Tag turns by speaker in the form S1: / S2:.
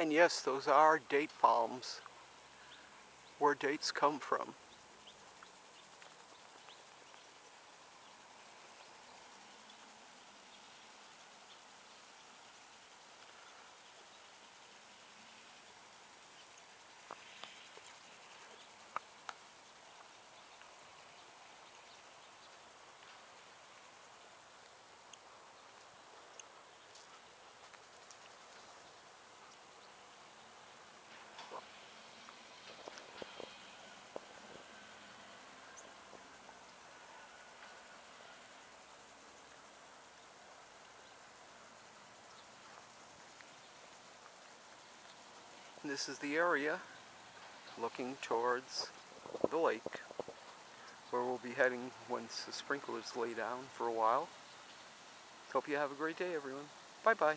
S1: And yes, those are date palms, where dates come from. This is the area looking towards the lake where we'll be heading once the sprinklers lay down for a while. Hope you have a great day everyone. Bye bye.